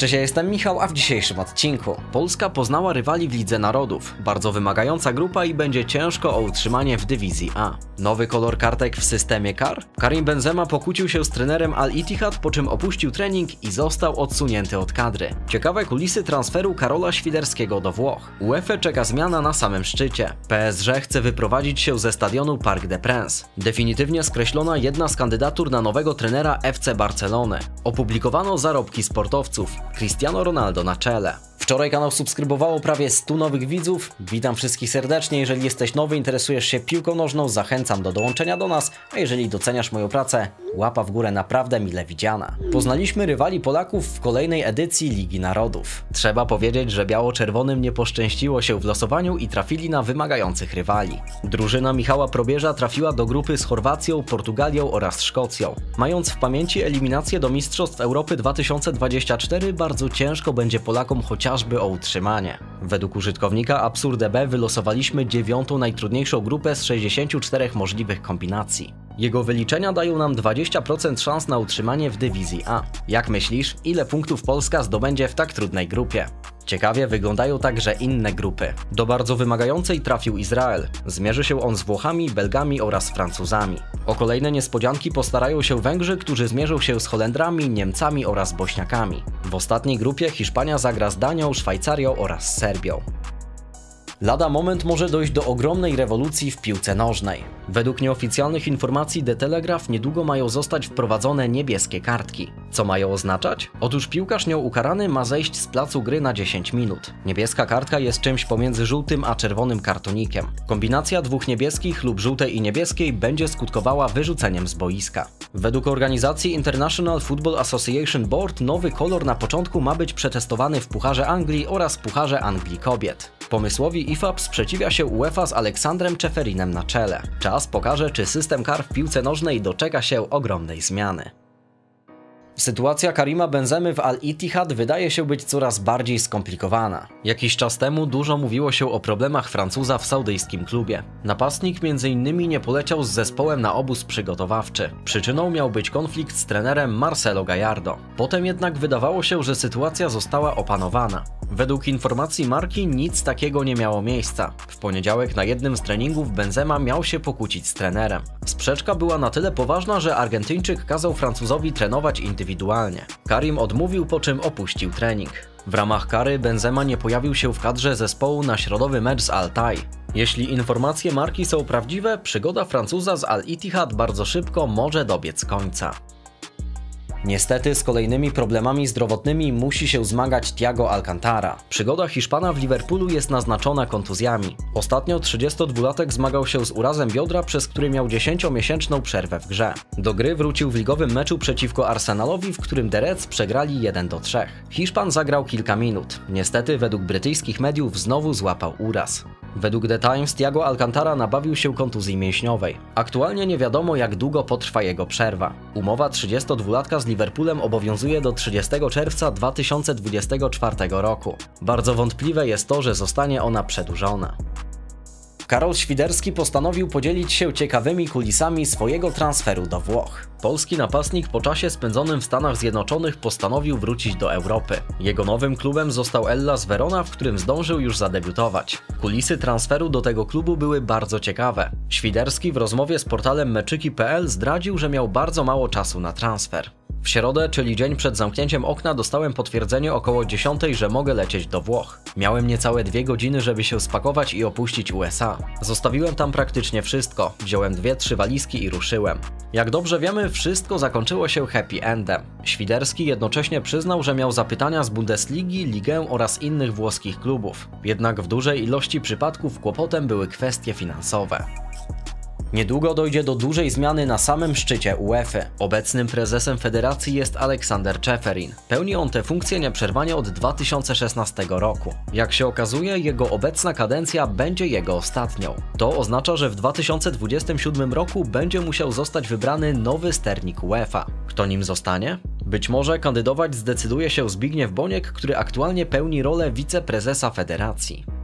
Cześć, ja jestem Michał, a w dzisiejszym odcinku Polska poznała rywali w Lidze Narodów. Bardzo wymagająca grupa i będzie ciężko o utrzymanie w dywizji A. Nowy kolor kartek w systemie kar? Karim Benzema pokłócił się z trenerem Al Ittihad, po czym opuścił trening i został odsunięty od kadry. Ciekawe kulisy transferu Karola Świderskiego do Włoch. UEFA czeka zmiana na samym szczycie. PSG chce wyprowadzić się ze stadionu Parc des Princes. Definitywnie skreślona jedna z kandydatur na nowego trenera FC Barcelony. Opublikowano zarobki sportowców. Cristiano Ronaldo na czele. Wczoraj kanał subskrybowało prawie 100 nowych widzów. Witam wszystkich serdecznie. Jeżeli jesteś nowy, interesujesz się piłką nożną, zachęcam do dołączenia do nas. A jeżeli doceniasz moją pracę, łapa w górę naprawdę mile widziana. Poznaliśmy rywali Polaków w kolejnej edycji Ligi Narodów. Trzeba powiedzieć, że biało-czerwonym nie poszczęściło się w losowaniu i trafili na wymagających rywali. Drużyna Michała Probierza trafiła do grupy z Chorwacją, Portugalią oraz Szkocją. Mając w pamięci eliminację do Mistrzostw Europy 2024, bardzo ciężko będzie Polakom chociażby o utrzymanie. Według użytkownika AbsurdDB wylosowaliśmy dziewiątą najtrudniejszą grupę z 64 możliwych kombinacji. Jego wyliczenia dają nam 20% szans na utrzymanie w dywizji A. Jak myślisz, ile punktów Polska zdobędzie w tak trudnej grupie? Ciekawie wyglądają także inne grupy. Do bardzo wymagającej trafił Izrael. Zmierzy się on z Włochami, Belgami oraz Francuzami. O kolejne niespodzianki postarają się Węgrzy, którzy zmierzą się z Holendrami, Niemcami oraz Bośniakami. W ostatniej grupie Hiszpania zagra z Danią, Szwajcarią oraz Serbią. Lada moment może dojść do ogromnej rewolucji w piłce nożnej. Według nieoficjalnych informacji The Telegraph niedługo mają zostać wprowadzone niebieskie kartki. Co mają oznaczać? Otóż piłkarz nią ukarany ma zejść z placu gry na 10 minut. Niebieska kartka jest czymś pomiędzy żółtym a czerwonym kartonikiem. Kombinacja dwóch niebieskich lub żółtej i niebieskiej będzie skutkowała wyrzuceniem z boiska. Według organizacji International Football Association Board nowy kolor na początku ma być przetestowany w Pucharze Anglii oraz Pucharze Anglii Kobiet. Pomysłowi IFAB sprzeciwia się UEFA z Aleksandrem Czeferinem na czele. Czas pokaże, czy system kar w piłce nożnej doczeka się ogromnej zmiany. Sytuacja Karima Benzemy w Al-Ittihad wydaje się być coraz bardziej skomplikowana. Jakiś czas temu dużo mówiło się o problemach Francuza w saudyjskim klubie. Napastnik m.in. nie poleciał z zespołem na obóz przygotowawczy. Przyczyną miał być konflikt z trenerem Marcelo Gallardo. Potem jednak wydawało się, że sytuacja została opanowana. Według informacji marki nic takiego nie miało miejsca. W poniedziałek na jednym z treningów Benzema miał się pokłócić z trenerem. Sprzeczka była na tyle poważna, że Argentyńczyk kazał Francuzowi trenować indywidualnie. Karim odmówił, po czym opuścił trening. W ramach kary Benzema nie pojawił się w kadrze zespołu na środowy mecz z Altai. Jeśli informacje marki są prawdziwe, przygoda Francuza z Al-Ittihad bardzo szybko może dobiec końca. Niestety z kolejnymi problemami zdrowotnymi musi się zmagać Thiago Alcantara. Przygoda Hiszpana w Liverpoolu jest naznaczona kontuzjami. Ostatnio 32-latek zmagał się z urazem biodra, przez który miał 10-miesięczną przerwę w grze. Do gry wrócił w ligowym meczu przeciwko Arsenalowi, w którym The Reds przegrali 1 do 3. Hiszpan zagrał kilka minut. Niestety według brytyjskich mediów znowu złapał uraz. Według The Times Thiago Alcantara nabawił się kontuzji mięśniowej. Aktualnie nie wiadomo jak długo potrwa jego przerwa. Umowa 32-latka z Liverpoolem obowiązuje do 30 czerwca 2024 roku. Bardzo wątpliwe jest to, że zostanie ona przedłużona. Karol Świderski postanowił podzielić się ciekawymi kulisami swojego transferu do Włoch. Polski napastnik po czasie spędzonym w Stanach Zjednoczonych postanowił wrócić do Europy. Jego nowym klubem został Ellas Verona, w którym zdążył już zadebiutować. Kulisy transferu do tego klubu były bardzo ciekawe. Świderski w rozmowie z portalem meczyki.pl zdradził, że miał bardzo mało czasu na transfer. W środę, czyli dzień przed zamknięciem okna, dostałem potwierdzenie około 10, że mogę lecieć do Włoch. Miałem niecałe dwie godziny, żeby się spakować i opuścić USA. Zostawiłem tam praktycznie wszystko, wziąłem dwie, trzy walizki i ruszyłem. Jak dobrze wiemy, wszystko zakończyło się happy endem. Świderski jednocześnie przyznał, że miał zapytania z Bundesligi, Ligę oraz innych włoskich klubów. Jednak w dużej ilości przypadków kłopotem były kwestie finansowe. Niedługo dojdzie do dużej zmiany na samym szczycie UEFA. Obecnym prezesem federacji jest Aleksander Czeferin. Pełni on tę funkcję nieprzerwanie od 2016 roku. Jak się okazuje, jego obecna kadencja będzie jego ostatnią. To oznacza, że w 2027 roku będzie musiał zostać wybrany nowy sternik UEFA. Kto nim zostanie? Być może kandydować zdecyduje się Zbigniew Boniek, który aktualnie pełni rolę wiceprezesa federacji.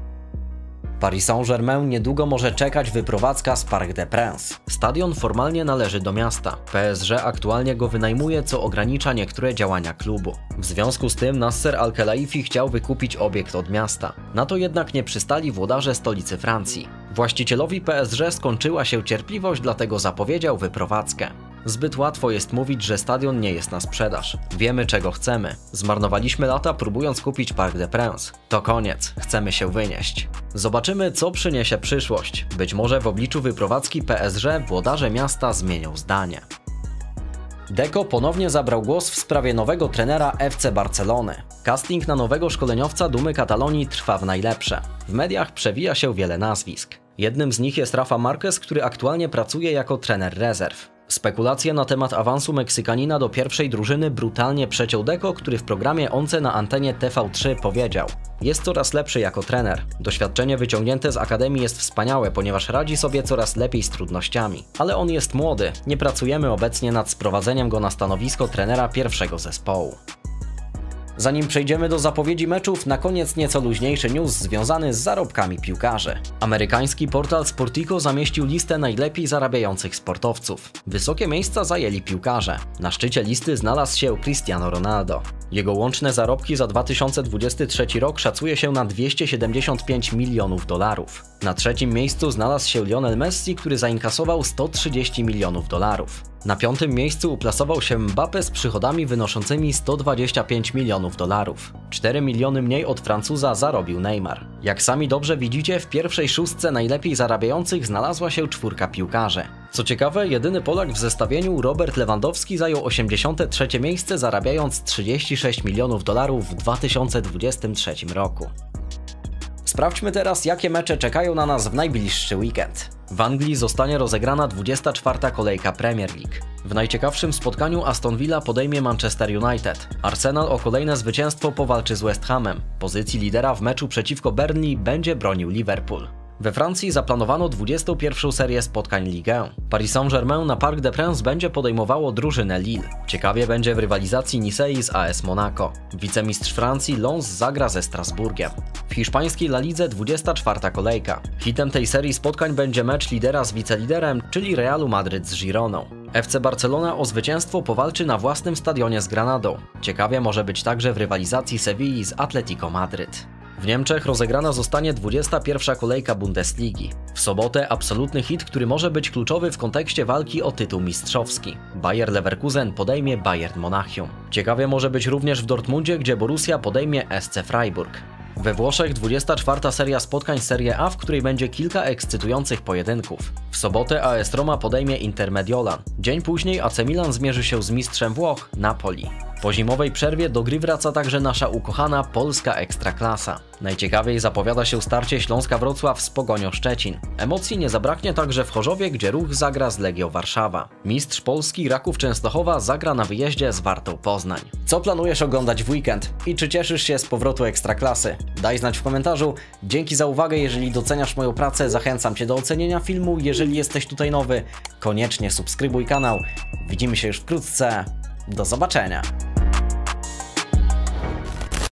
Paris Saint-Germain niedługo może czekać wyprowadzka z Parc des Princes. Stadion formalnie należy do miasta. PSG aktualnie go wynajmuje, co ogranicza niektóre działania klubu. W związku z tym Nasser Al-Khelaifi chciał wykupić obiekt od miasta. Na to jednak nie przystali włodarze stolicy Francji. Właścicielowi PSG skończyła się cierpliwość, dlatego zapowiedział wyprowadzkę. Zbyt łatwo jest mówić, że stadion nie jest na sprzedaż. Wiemy czego chcemy. Zmarnowaliśmy lata próbując kupić Parc des Princes. To koniec, chcemy się wynieść. Zobaczymy co przyniesie przyszłość. Być może w obliczu wyprowadzki PSG włodarze miasta zmienią zdanie. Deco ponownie zabrał głos w sprawie nowego trenera FC Barcelony. Casting na nowego szkoleniowca Dumy Katalonii trwa w najlepsze. W mediach przewija się wiele nazwisk. Jednym z nich jest Rafa Marquez, który aktualnie pracuje jako trener rezerw. Spekulacje na temat awansu Meksykanina do pierwszej drużyny brutalnie przeciął Deco, który w programie Once na antenie TV3 powiedział Jest coraz lepszy jako trener. Doświadczenie wyciągnięte z akademii jest wspaniałe, ponieważ radzi sobie coraz lepiej z trudnościami. Ale on jest młody, nie pracujemy obecnie nad sprowadzeniem go na stanowisko trenera pierwszego zespołu. Zanim przejdziemy do zapowiedzi meczów, na koniec nieco luźniejszy news związany z zarobkami piłkarzy. Amerykański portal Sportico zamieścił listę najlepiej zarabiających sportowców. Wysokie miejsca zajęli piłkarze. Na szczycie listy znalazł się Cristiano Ronaldo. Jego łączne zarobki za 2023 rok szacuje się na 275 milionów dolarów. Na trzecim miejscu znalazł się Lionel Messi, który zainkasował 130 milionów dolarów. Na piątym miejscu uplasował się Mbappe z przychodami wynoszącymi 125 milionów dolarów. 4 miliony mniej od Francuza zarobił Neymar. Jak sami dobrze widzicie, w pierwszej szóstce najlepiej zarabiających znalazła się czwórka piłkarzy. Co ciekawe, jedyny Polak w zestawieniu, Robert Lewandowski, zajął 83 miejsce, zarabiając 36 milionów dolarów w 2023 roku. Sprawdźmy teraz, jakie mecze czekają na nas w najbliższy weekend. W Anglii zostanie rozegrana 24. kolejka Premier League. W najciekawszym spotkaniu Aston Villa podejmie Manchester United. Arsenal o kolejne zwycięstwo powalczy z West Hamem. Pozycji lidera w meczu przeciwko Burnley będzie bronił Liverpool. We Francji zaplanowano 21. serię spotkań Ligue Paris Saint-Germain na Parc des Princes będzie podejmowało drużynę Lille. Ciekawie będzie w rywalizacji Nisei z AS Monaco. Wicemistrz Francji Lens zagra ze Strasburgiem. W hiszpańskiej La Lidze 24. kolejka. Hitem tej serii spotkań będzie mecz lidera z wiceliderem, czyli Realu Madryt z Gironą. FC Barcelona o zwycięstwo powalczy na własnym stadionie z Granadą. Ciekawie może być także w rywalizacji Sewilli z Atletico Madryt. W Niemczech rozegrana zostanie 21. kolejka Bundesligi. W sobotę absolutny hit, który może być kluczowy w kontekście walki o tytuł mistrzowski. Bayer Leverkusen podejmie Bayern Monachium. Ciekawie może być również w Dortmundzie, gdzie Borussia podejmie SC Freiburg. We Włoszech 24. seria spotkań Serie A, w której będzie kilka ekscytujących pojedynków. W sobotę AS Roma podejmie Inter Mediolan. Dzień później AC Milan zmierzy się z mistrzem Włoch, Napoli. Po zimowej przerwie do gry wraca także nasza ukochana polska ekstraklasa. Najciekawiej zapowiada się starcie Śląska Wrocław z Pogonią Szczecin. Emocji nie zabraknie także w Chorzowie, gdzie ruch zagra z Legią Warszawa. Mistrz Polski Raków Częstochowa zagra na wyjeździe z Wartą Poznań. Co planujesz oglądać w weekend? I czy cieszysz się z powrotu ekstraklasy? Daj znać w komentarzu. Dzięki za uwagę, jeżeli doceniasz moją pracę, zachęcam Cię do ocenienia filmu. Jeżeli jesteś tutaj nowy, koniecznie subskrybuj kanał. Widzimy się już wkrótce. Do zobaczenia.